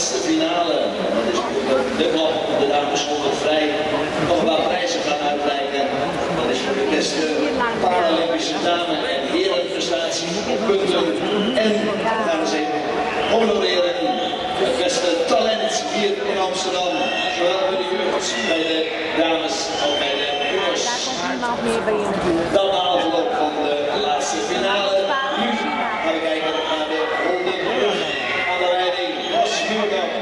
laatste finale, dat is de klap de dames het vrij, nog paar prijzen gaan uitreiken. Dat is voor de beste Paralympische dame en herenprestatie, punten en, dames en heren, honoreren het beste talent hier in Amsterdam. Zowel bij de jeugd, bij de dames als bij de jongens. Dan na afloop van de laatste finale. Nu gaan we kijken naar de Golden Brug. Aan de leiding Bas Muurkamp.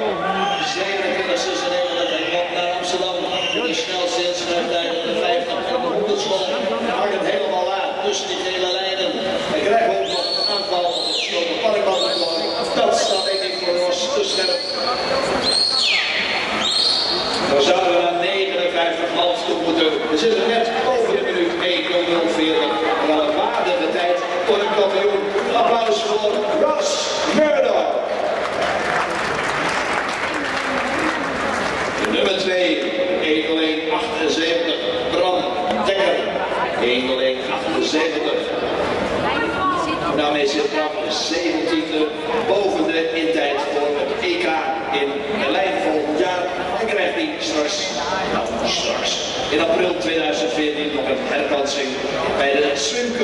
2796 en komt naar Amsterdam. De op de 50 en de 100 school. Maakt het helemaal aan tussen die gele 1.0178. Daarmee zit Bram 17e boven de intijd voor het EK in Berlijn volgend jaar. En krijgt hij straks, nou straks, in april 2014 nog een herkansing bij de Swim.